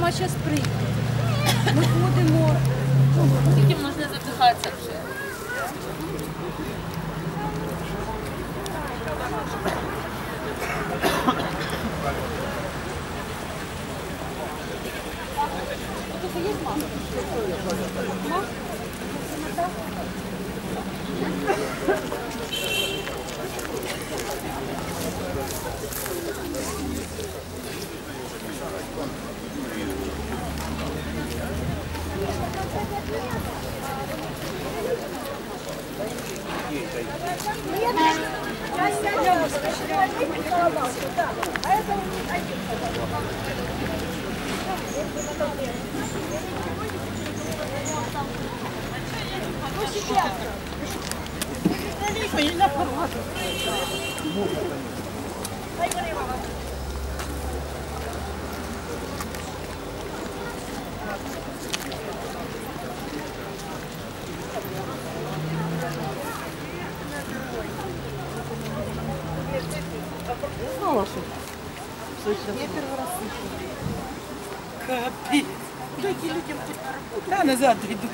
мама зараз прийде. Ми ходимо. Скільки можна запихатися вже? Ну, сейчас. Или на порвату. Капец. Дайте людям хоть на работу. Да, назад идут.